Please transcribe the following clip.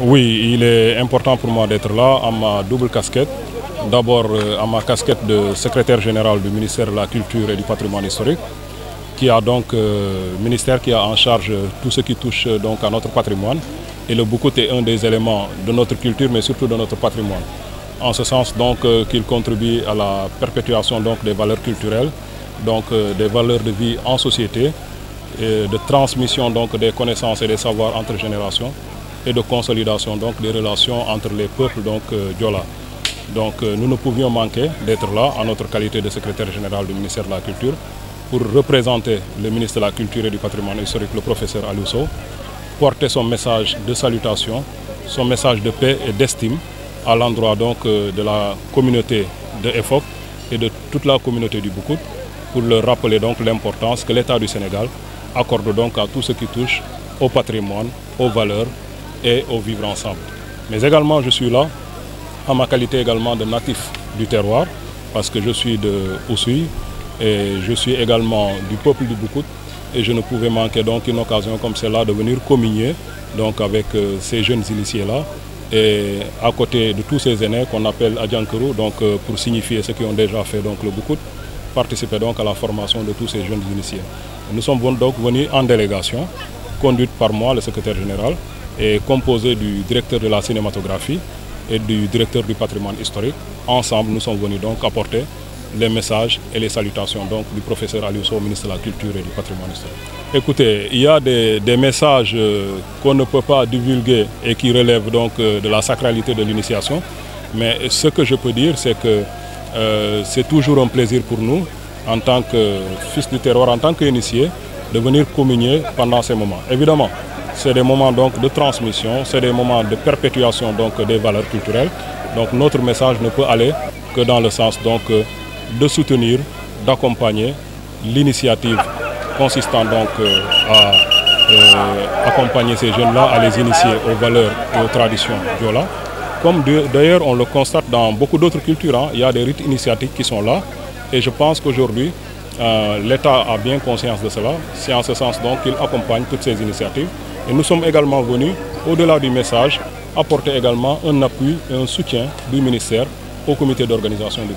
Oui, il est important pour moi d'être là à ma double casquette. D'abord euh, à ma casquette de secrétaire général du ministère de la Culture et du Patrimoine historique, qui a donc euh, ministère qui a en charge tout ce qui touche donc à notre patrimoine. Et le Boukout est un des éléments de notre culture, mais surtout de notre patrimoine. En ce sens donc euh, qu'il contribue à la perpétuation des valeurs culturelles, donc euh, des valeurs de vie en société, de transmission donc des connaissances et des savoirs entre générations et de consolidation donc des relations entre les peuples donc euh, Diola. Donc euh, nous ne pouvions manquer d'être là en notre qualité de secrétaire général du ministère de la Culture pour représenter le ministre de la Culture et du Patrimoine historique, le professeur Alousso, porter son message de salutation, son message de paix et d'estime à l'endroit donc euh, de la communauté de EFOP et de toute la communauté du Boukout pour leur rappeler donc l'importance que l'État du Sénégal accorde donc à tout ce qui touche au patrimoine, aux valeurs et au vivre ensemble. Mais également je suis là en ma qualité également de natif du terroir parce que je suis de Oussouy et je suis également du peuple du Boukout et je ne pouvais manquer donc une occasion comme celle-là de venir communier donc avec euh, ces jeunes initiés là et à côté de tous ces aînés qu'on appelle Adjankerou donc euh, pour signifier ceux qui ont déjà fait donc le Boukout participer donc à la formation de tous ces jeunes initiés. Nous sommes donc venus en délégation conduite par moi le secrétaire général et composée du directeur de la cinématographie et du directeur du patrimoine historique. Ensemble, nous sommes venus donc apporter les messages et les salutations donc, du professeur Aliousso, ministre de la Culture et du Patrimoine historique. Écoutez, il y a des, des messages euh, qu'on ne peut pas divulguer et qui relèvent donc euh, de la sacralité de l'initiation. Mais ce que je peux dire, c'est que euh, c'est toujours un plaisir pour nous, en tant que fils du terroir, en tant qu'initié, de venir communier pendant ces moments. Évidemment, c'est des moments donc de transmission, c'est des moments de perpétuation donc des valeurs culturelles. Donc notre message ne peut aller que dans le sens donc de soutenir, d'accompagner l'initiative consistant donc à euh, accompagner ces jeunes-là, à les initier aux valeurs et aux traditions Diola. Comme d'ailleurs on le constate dans beaucoup d'autres cultures, hein, il y a des rites initiatiques qui sont là et je pense qu'aujourd'hui euh, l'État a bien conscience de cela. C'est en ce sens donc qu'il accompagne toutes ces initiatives. Et nous sommes également venus, au-delà du message, apporter également un appui et un soutien du ministère au comité d'organisation du